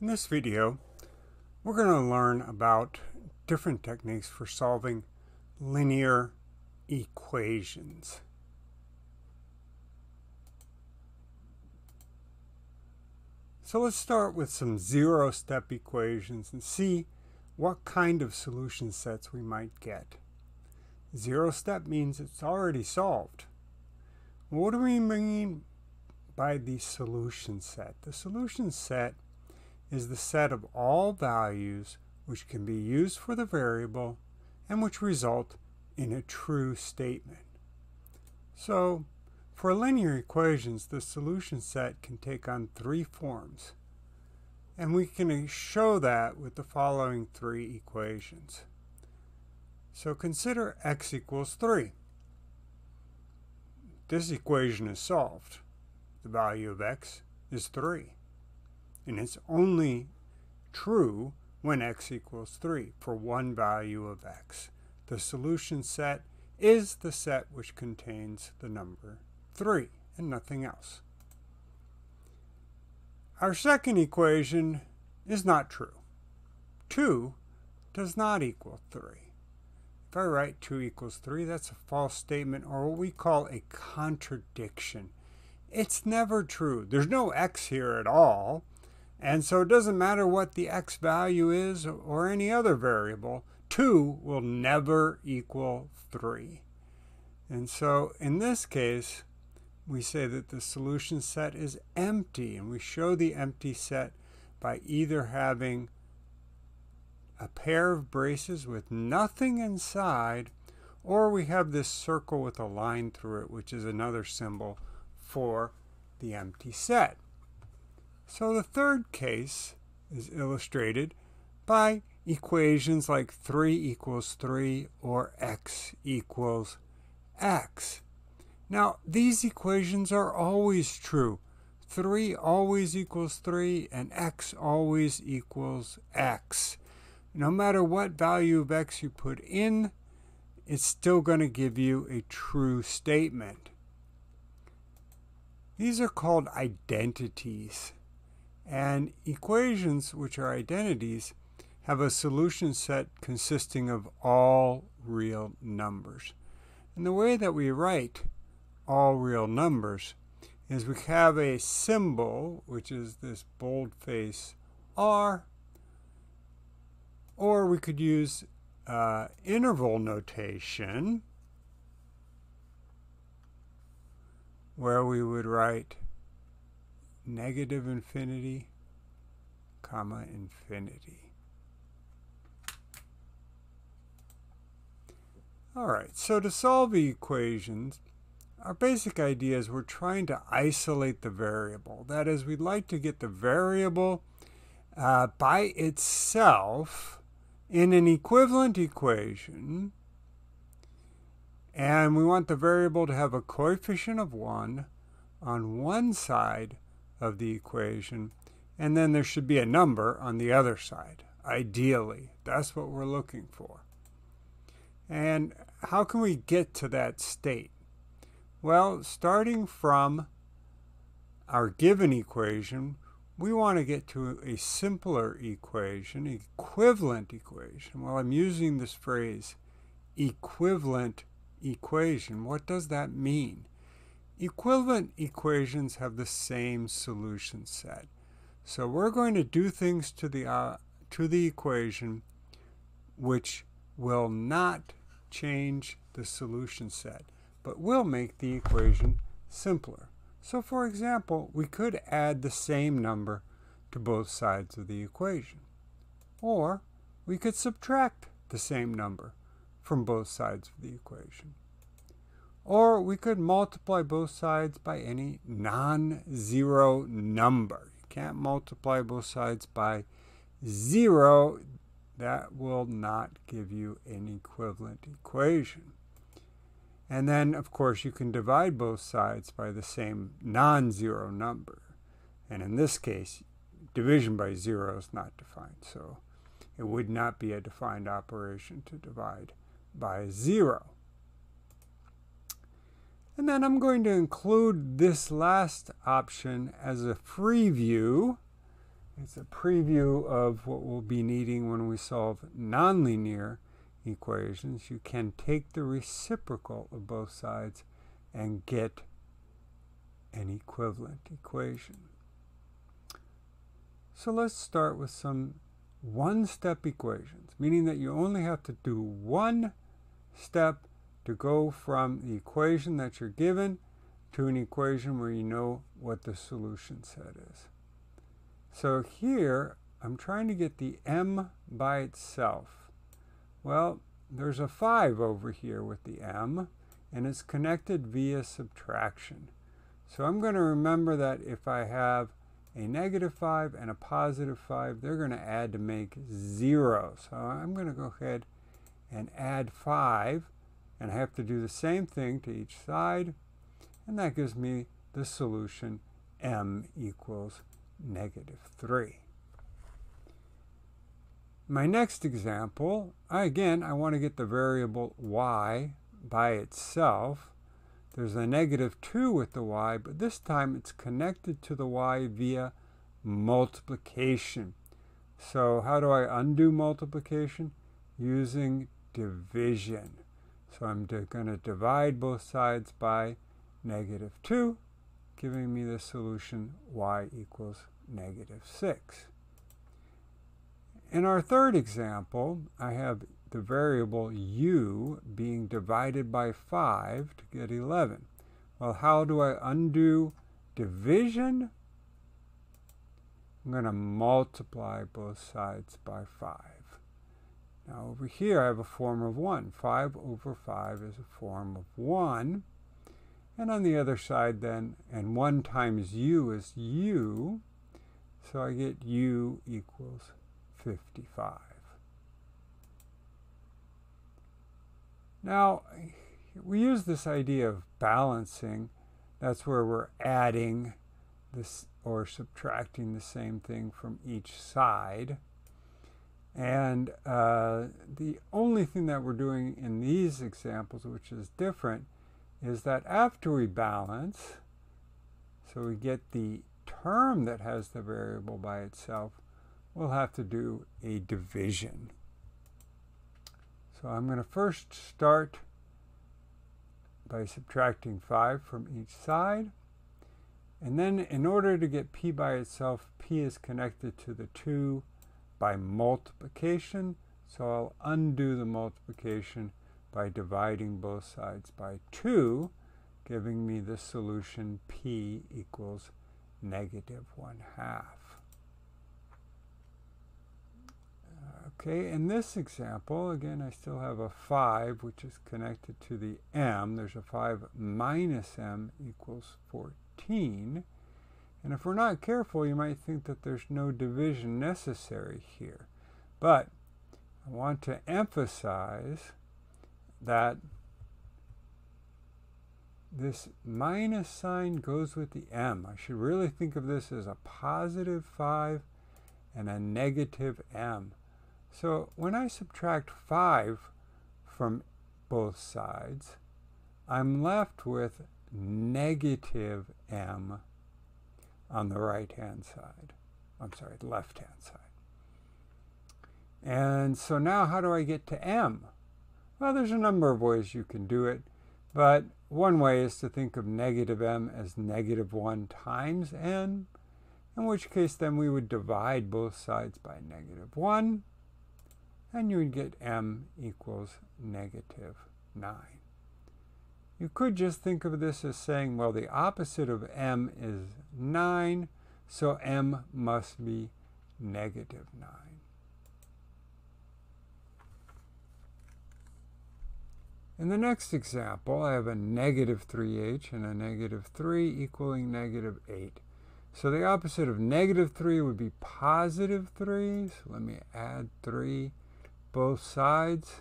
In this video, we're going to learn about different techniques for solving linear equations. So let's start with some zero-step equations and see what kind of solution sets we might get. Zero-step means it's already solved. What do we mean by the solution set? The solution set is the set of all values which can be used for the variable and which result in a true statement. So, for linear equations, the solution set can take on three forms. And we can show that with the following three equations. So consider x equals 3. This equation is solved. The value of x is 3 and it's only true when x equals 3 for one value of x. The solution set is the set which contains the number 3 and nothing else. Our second equation is not true. 2 does not equal 3. If I write 2 equals 3, that's a false statement or what we call a contradiction. It's never true. There's no x here at all. And so it doesn't matter what the x value is or any other variable, 2 will never equal 3. And so in this case, we say that the solution set is empty, and we show the empty set by either having a pair of braces with nothing inside, or we have this circle with a line through it, which is another symbol for the empty set. So the third case is illustrated by equations like 3 equals 3 or x equals x. Now, these equations are always true. 3 always equals 3 and x always equals x. No matter what value of x you put in, it's still going to give you a true statement. These are called identities. And equations, which are identities, have a solution set consisting of all real numbers. And the way that we write all real numbers is we have a symbol, which is this boldface R, or we could use uh, interval notation, where we would write negative infinity, comma, infinity. All right, so to solve the equations, our basic idea is we're trying to isolate the variable. That is, we'd like to get the variable uh, by itself in an equivalent equation, and we want the variable to have a coefficient of 1 on one side of the equation, and then there should be a number on the other side, ideally. That's what we're looking for. And how can we get to that state? Well, starting from our given equation, we want to get to a simpler equation, equivalent equation. Well, I'm using this phrase, equivalent equation. What does that mean? Equivalent equations have the same solution set. So we're going to do things to the, uh, to the equation which will not change the solution set, but will make the equation simpler. So for example, we could add the same number to both sides of the equation. Or we could subtract the same number from both sides of the equation. Or we could multiply both sides by any non-zero number. You can't multiply both sides by zero. That will not give you an equivalent equation. And then, of course, you can divide both sides by the same non-zero number. And in this case, division by zero is not defined. So it would not be a defined operation to divide by zero. And then I'm going to include this last option as a free view. it's a preview of what we'll be needing when we solve nonlinear equations. You can take the reciprocal of both sides and get an equivalent equation. So let's start with some one-step equations, meaning that you only have to do one step to go from the equation that you're given to an equation where you know what the solution set is. So here, I'm trying to get the m by itself. Well, there's a 5 over here with the m, and it's connected via subtraction. So I'm going to remember that if I have a negative 5 and a positive 5, they're going to add to make 0. So I'm going to go ahead and add 5, and I have to do the same thing to each side, and that gives me the solution m equals negative 3. My next example, again, I want to get the variable y by itself. There's a negative 2 with the y, but this time it's connected to the y via multiplication. So how do I undo multiplication? Using division. So I'm going to divide both sides by negative 2, giving me the solution y equals negative 6. In our third example, I have the variable u being divided by 5 to get 11. Well, how do I undo division? I'm going to multiply both sides by 5. Now over here I have a form of 1. 5 over 5 is a form of 1. And on the other side then, and 1 times u is u, so I get u equals 55. Now, we use this idea of balancing. That's where we're adding this or subtracting the same thing from each side. And uh, the only thing that we're doing in these examples, which is different, is that after we balance, so we get the term that has the variable by itself, we'll have to do a division. So I'm going to first start by subtracting 5 from each side. And then in order to get p by itself, p is connected to the 2 by multiplication. So I'll undo the multiplication by dividing both sides by 2, giving me the solution p equals negative 1 half. Okay, in this example, again, I still have a 5, which is connected to the m. There's a 5 minus m equals 14. And if we're not careful, you might think that there's no division necessary here. But I want to emphasize that this minus sign goes with the m. I should really think of this as a positive 5 and a negative m. So when I subtract 5 from both sides, I'm left with negative m on the right-hand side. I'm sorry, the left-hand side. And so now how do I get to m? Well, there's a number of ways you can do it, but one way is to think of negative m as negative 1 times n, in which case then we would divide both sides by negative 1, and you would get m equals negative 9. You could just think of this as saying, well, the opposite of m is 9, so m must be negative 9. In the next example, I have a negative 3h and a negative 3 equaling negative 8. So the opposite of negative 3 would be positive 3. So let me add 3 both sides.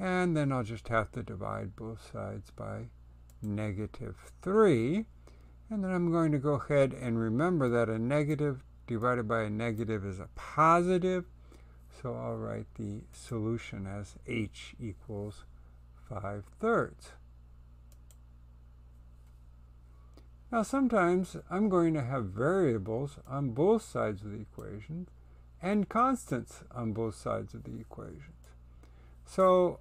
And then I'll just have to divide both sides by negative 3. And then I'm going to go ahead and remember that a negative divided by a negative is a positive. So I'll write the solution as h equals 5 thirds. Now sometimes I'm going to have variables on both sides of the equation and constants on both sides of the equation. So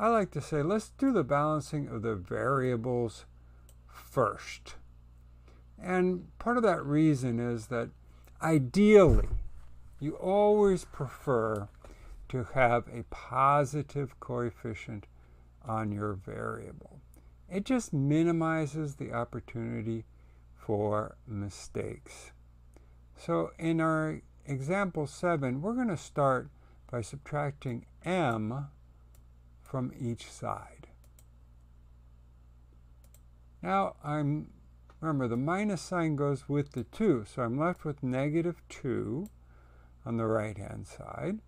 I like to say let's do the balancing of the variables first. And part of that reason is that ideally you always prefer to have a positive coefficient on your variable. It just minimizes the opportunity for mistakes. So in our example 7, we're going to start by subtracting m from each side. Now I'm, remember the minus sign goes with the 2, so I'm left with negative 2 on the right hand side.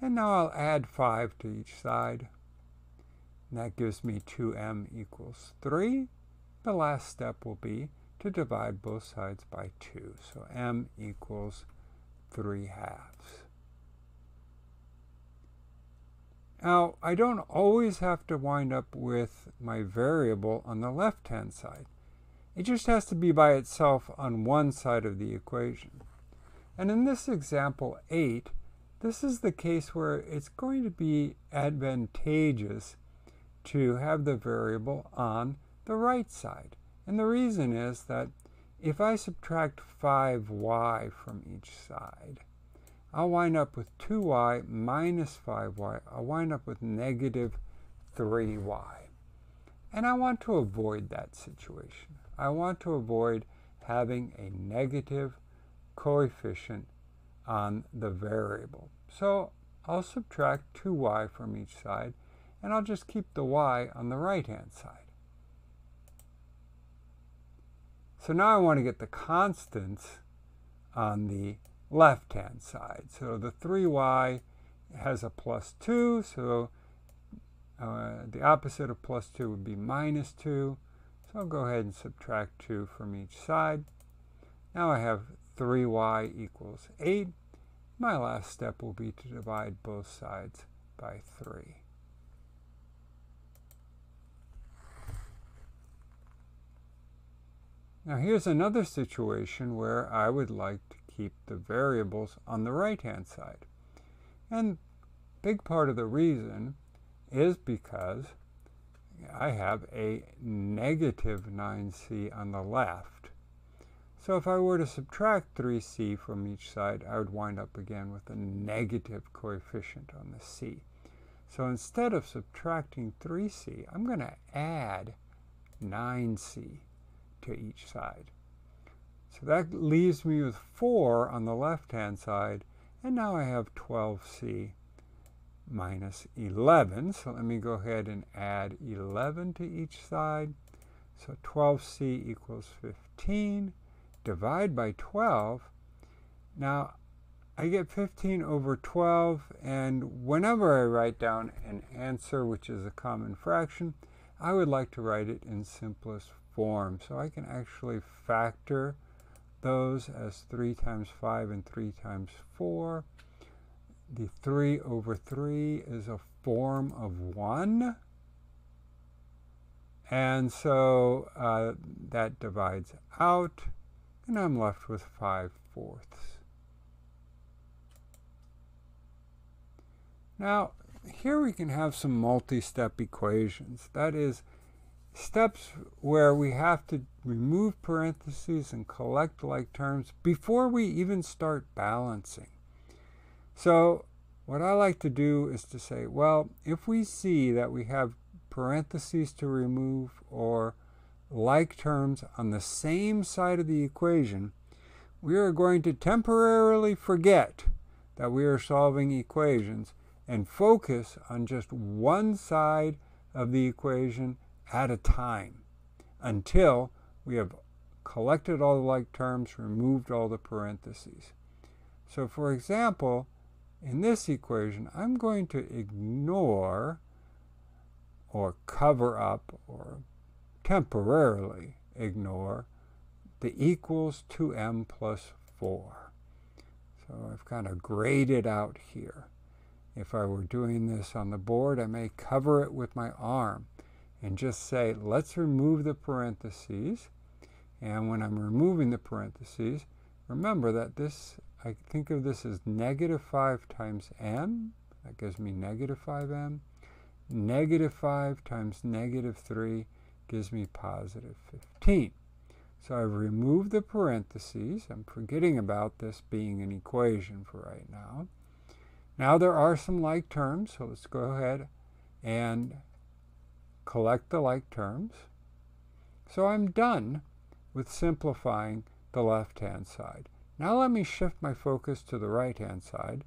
And now I'll add 5 to each side. And that gives me 2m equals 3. The last step will be to divide both sides by 2. So m equals 3 halves. Now, I don't always have to wind up with my variable on the left-hand side. It just has to be by itself on one side of the equation. And in this example 8, this is the case where it's going to be advantageous to have the variable on the right side. And the reason is that if I subtract 5y from each side, I'll wind up with 2y minus 5y. I'll wind up with negative 3y. And I want to avoid that situation. I want to avoid having a negative coefficient on the variable. So I'll subtract 2y from each side, and I'll just keep the y on the right-hand side. So now I want to get the constants on the left-hand side. So the 3y has a plus 2, so uh, the opposite of plus 2 would be minus 2. So I'll go ahead and subtract 2 from each side. Now I have 3y equals 8. My last step will be to divide both sides by 3. Now here's another situation where I would like to keep the variables on the right hand side. And big part of the reason is because I have a negative 9c on the left so if I were to subtract 3c from each side, I would wind up again with a negative coefficient on the c. So instead of subtracting 3c, I'm going to add 9c to each side. So that leaves me with 4 on the left-hand side, and now I have 12c minus 11. So let me go ahead and add 11 to each side. So 12c equals 15 divide by 12, now I get 15 over 12, and whenever I write down an answer, which is a common fraction, I would like to write it in simplest form. So I can actually factor those as 3 times 5 and 3 times 4. The 3 over 3 is a form of 1. And so uh, that divides out and I'm left with 5 fourths. Now, here we can have some multi-step equations. That is, steps where we have to remove parentheses and collect like terms before we even start balancing. So what I like to do is to say, well, if we see that we have parentheses to remove or like terms on the same side of the equation, we are going to temporarily forget that we are solving equations and focus on just one side of the equation at a time until we have collected all the like terms, removed all the parentheses. So for example, in this equation, I'm going to ignore or cover up or temporarily ignore the equals 2m plus 4. So I've kind of graded out here. If I were doing this on the board, I may cover it with my arm and just say, let's remove the parentheses. And when I'm removing the parentheses, remember that this, I think of this as negative 5 times m. That gives me negative 5m. Negative 5 times negative 3 gives me positive 15. So I've removed the parentheses. I'm forgetting about this being an equation for right now. Now there are some like terms, so let's go ahead and collect the like terms. So I'm done with simplifying the left-hand side. Now let me shift my focus to the right-hand side.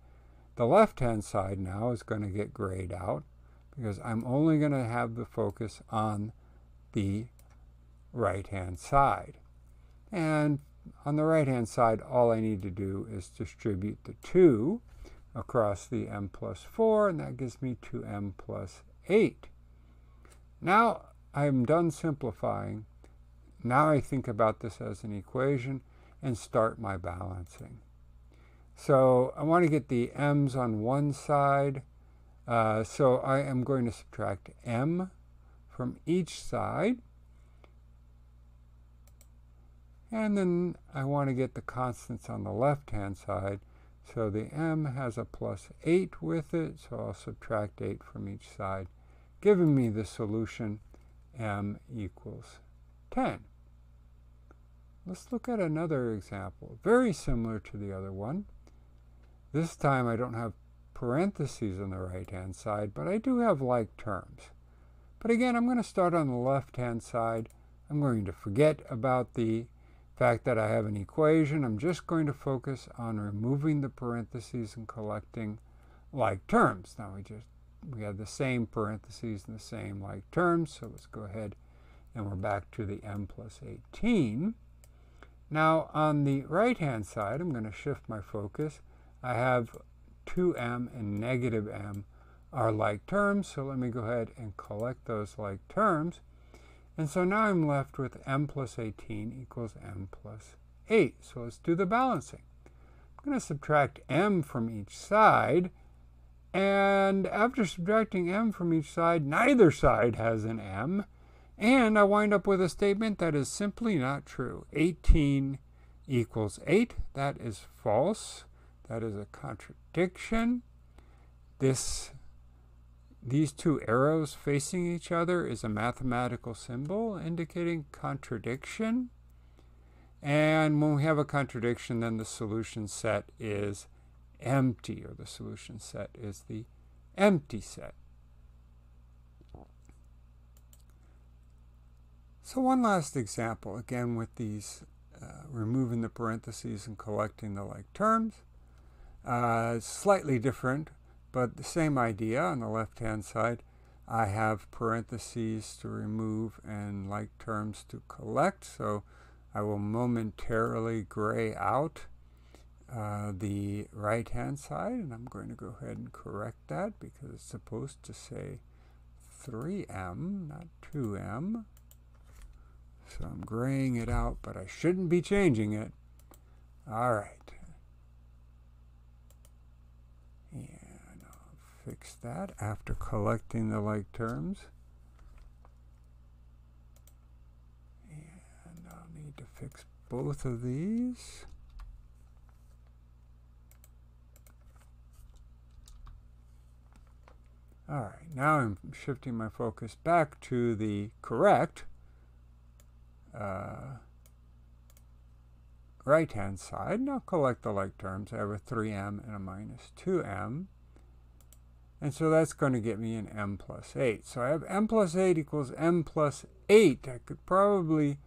The left-hand side now is going to get grayed out because I'm only going to have the focus on the right-hand side. And on the right-hand side, all I need to do is distribute the 2 across the m plus 4, and that gives me 2m plus 8. Now I'm done simplifying. Now I think about this as an equation and start my balancing. So I want to get the m's on one side. Uh, so I am going to subtract m from each side. And then I want to get the constants on the left-hand side. So the m has a plus 8 with it, so I'll subtract 8 from each side, giving me the solution m equals 10. Let's look at another example, very similar to the other one. This time I don't have parentheses on the right-hand side, but I do have like terms. But again, I'm going to start on the left-hand side. I'm going to forget about the fact that I have an equation. I'm just going to focus on removing the parentheses and collecting like terms. Now we just we have the same parentheses and the same like terms, so let's go ahead and we're back to the m plus 18. Now on the right hand side, I'm going to shift my focus. I have 2m and negative m are like terms, so let me go ahead and collect those like terms. And so now I'm left with m plus 18 equals m plus 8. So let's do the balancing. I'm going to subtract m from each side. And after subtracting m from each side, neither side has an m. And I wind up with a statement that is simply not true. 18 equals 8. That is false. That is a contradiction. This these two arrows facing each other is a mathematical symbol indicating contradiction. And when we have a contradiction, then the solution set is empty, or the solution set is the empty set. So one last example, again with these, uh, removing the parentheses and collecting the like terms. Uh, slightly different but the same idea on the left-hand side. I have parentheses to remove and like terms to collect. So I will momentarily gray out uh, the right-hand side. And I'm going to go ahead and correct that because it's supposed to say 3m, not 2m. So I'm graying it out, but I shouldn't be changing it. All right. And I'll fix that after collecting the like terms. And I'll need to fix both of these. All right, now I'm shifting my focus back to the correct uh, right-hand side. Now collect the like terms. I have a 3m and a minus 2m. And so that's going to get me an m plus 8. So I have m plus 8 equals m plus 8. I could probably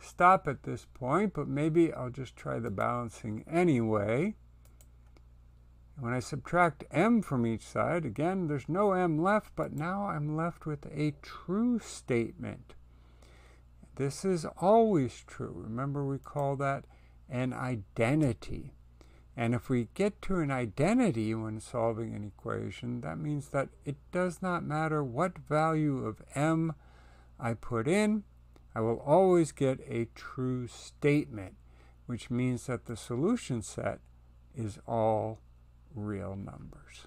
stop at this point, but maybe I'll just try the balancing anyway. When I subtract m from each side, again, there's no m left, but now I'm left with a true statement. This is always true. Remember, we call that an identity. And if we get to an identity when solving an equation, that means that it does not matter what value of m I put in, I will always get a true statement, which means that the solution set is all real numbers.